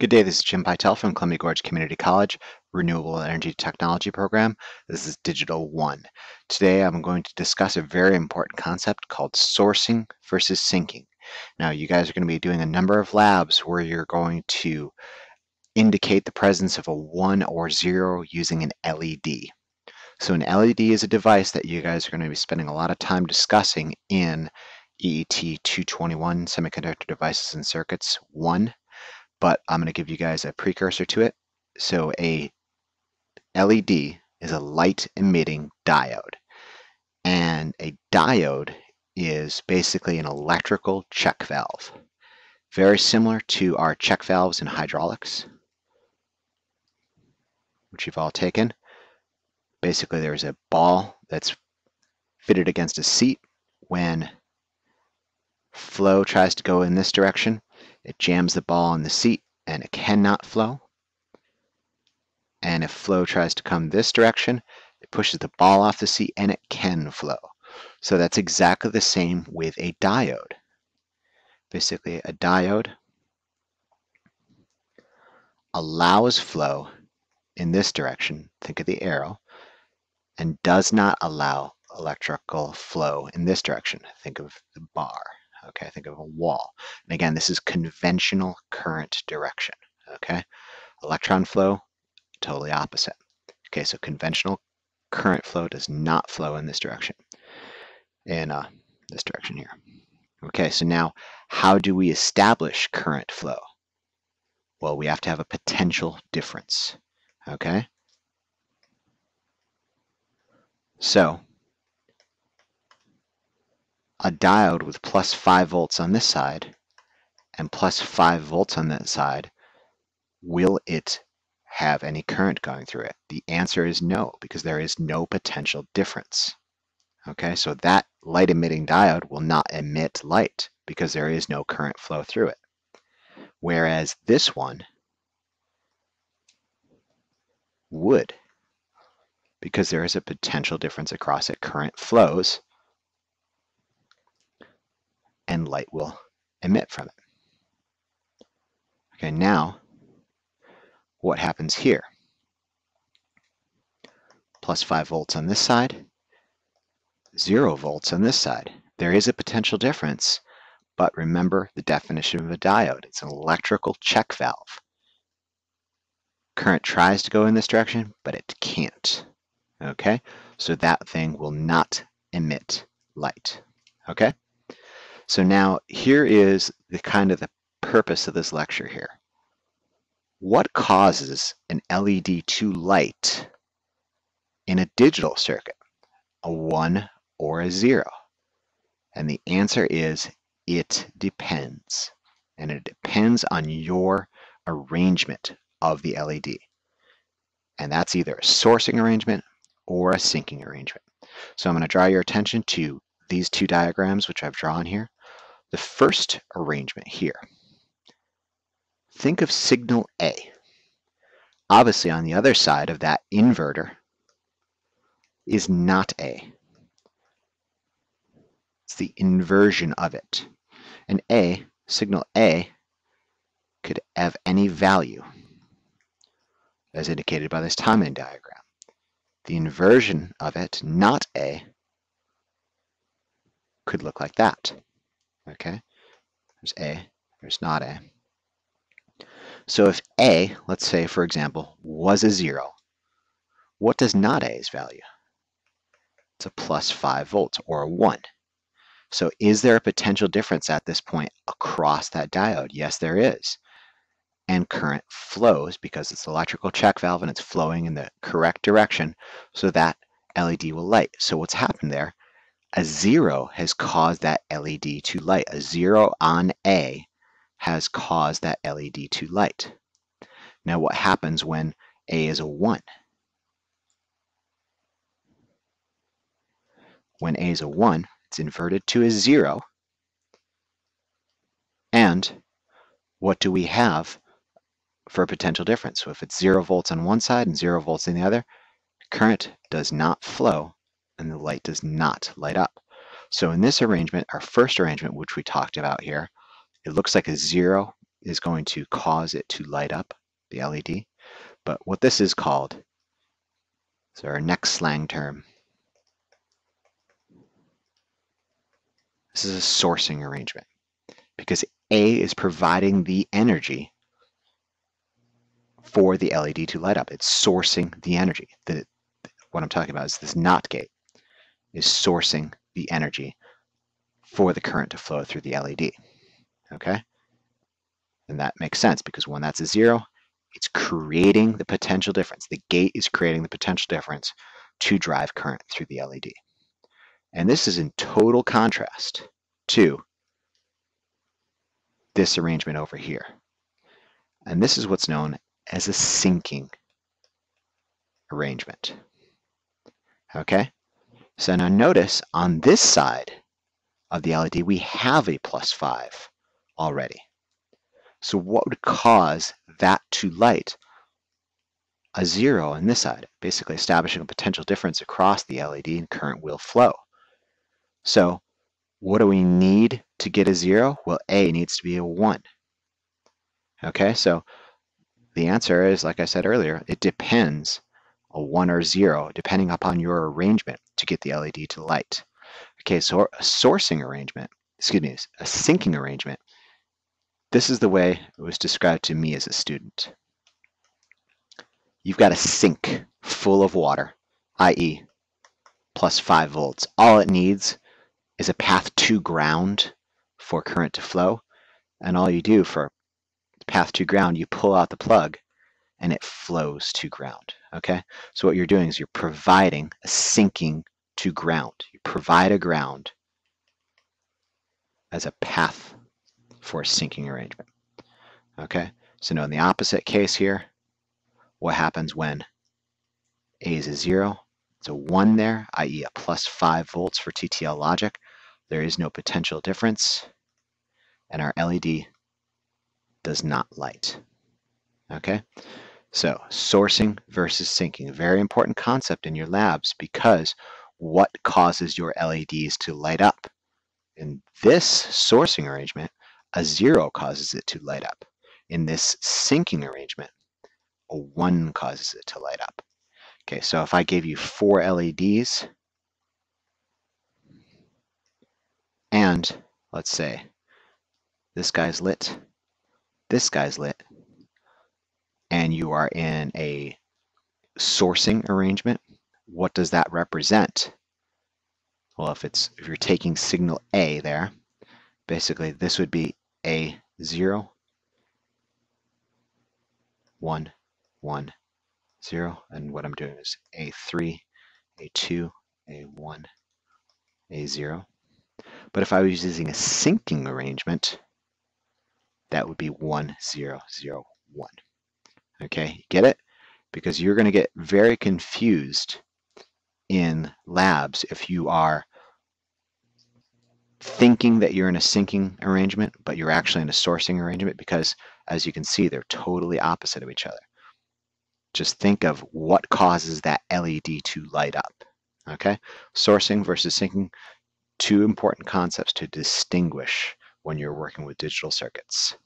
Good day, this is Jim Pytel from Columbia Gorge Community College, Renewable Energy Technology Program. This is Digital 1. Today I'm going to discuss a very important concept called sourcing versus sinking. Now you guys are going to be doing a number of labs where you're going to indicate the presence of a 1 or 0 using an LED. So an LED is a device that you guys are going to be spending a lot of time discussing in EET 221 Semiconductor Devices and Circuits 1 but I'm going to give you guys a precursor to it. So a LED is a light emitting diode. And a diode is basically an electrical check valve. Very similar to our check valves in hydraulics, which you've all taken. Basically, there's a ball that's fitted against a seat. When flow tries to go in this direction, it jams the ball in the seat and it cannot flow. And if flow tries to come this direction, it pushes the ball off the seat and it can flow. So that's exactly the same with a diode. Basically, a diode allows flow in this direction, think of the arrow, and does not allow electrical flow in this direction, think of the bar. Okay, think of a wall. And again, this is conventional current direction. Okay, electron flow, totally opposite. Okay, so conventional current flow does not flow in this direction, in uh, this direction here. Okay, so now how do we establish current flow? Well, we have to have a potential difference. Okay, so a diode with plus 5 volts on this side and plus 5 volts on that side, will it have any current going through it? The answer is no, because there is no potential difference. Okay, so that light emitting diode will not emit light because there is no current flow through it. Whereas this one would, because there is a potential difference across it. Current flows and light will emit from it. Okay, now what happens here? Plus 5 volts on this side, 0 volts on this side. There is a potential difference, but remember the definition of a diode. It's an electrical check valve. Current tries to go in this direction, but it can't. Okay, so that thing will not emit light. Okay? So now here is the kind of the purpose of this lecture here. What causes an LED to light in a digital circuit, a 1 or a 0? And the answer is it depends. And it depends on your arrangement of the LED. And that's either a sourcing arrangement or a sinking arrangement. So I'm going to draw your attention to these two diagrams, which I've drawn here. The first arrangement here, think of signal A. Obviously on the other side of that inverter is not A. It's the inversion of it. And A, signal A, could have any value as indicated by this timing diagram. The inversion of it, not A, could look like that. Okay, there's A, there's not A. So if A, let's say for example, was a zero, what does not A's value? It's a plus five volts or a one. So is there a potential difference at this point across that diode? Yes, there is. And current flows because it's electrical check valve and it's flowing in the correct direction so that LED will light. So what's happened there a zero has caused that LED to light. A zero on A has caused that LED to light. Now what happens when A is a 1? When A is a 1, it's inverted to a 0. And what do we have for a potential difference? So if it's 0 volts on one side and 0 volts on the other, current does not flow and the light does not light up. So in this arrangement, our first arrangement, which we talked about here, it looks like a zero is going to cause it to light up, the LED. But what this is called, so our next slang term, this is a sourcing arrangement because A is providing the energy for the LED to light up. It's sourcing the energy. The, what I'm talking about is this NOT gate is sourcing the energy for the current to flow through the LED. Okay? And that makes sense because when that's a zero, it's creating the potential difference. The gate is creating the potential difference to drive current through the LED. And this is in total contrast to this arrangement over here. And this is what's known as a sinking arrangement. Okay? So now notice on this side of the LED, we have a plus 5 already. So what would cause that to light? A zero on this side, basically establishing a potential difference across the LED and current will flow. So what do we need to get a zero? Well, A needs to be a one. Okay, so the answer is, like I said earlier, it depends a one or zero, depending upon your arrangement to get the LED to light. Okay, so a sourcing arrangement, excuse me, a sinking arrangement this is the way it was described to me as a student. You've got a sink full of water, i.e. plus 5 volts. All it needs is a path to ground for current to flow. And all you do for path to ground, you pull out the plug and it flows to ground. Okay? So what you're doing is you're providing a sinking to ground. You provide a ground as a path for a sinking arrangement. Okay, so now in the opposite case here, what happens when A is a zero? It's a one there, i.e. a plus five volts for TTL logic. There is no potential difference, and our LED does not light. Okay, so sourcing versus sinking, very important concept in your labs because what causes your LEDs to light up? In this sourcing arrangement, a zero causes it to light up. In this sinking arrangement, a one causes it to light up. Okay, so if I gave you four LEDs, and let's say this guy's lit, this guy's lit, and you are in a sourcing arrangement, what does that represent? Well, if it's if you're taking signal A there, basically this would be a 0, 1, 1, 0. And what I'm doing is A3, A2, A1, A0. But if I was using a sinking arrangement, that would be 1, 0, 0, 1. Okay, get it? Because you're going to get very confused in labs if you are thinking that you're in a sinking arrangement, but you're actually in a sourcing arrangement because, as you can see, they're totally opposite of each other. Just think of what causes that LED to light up. Okay, sourcing versus sinking, two important concepts to distinguish when you're working with digital circuits.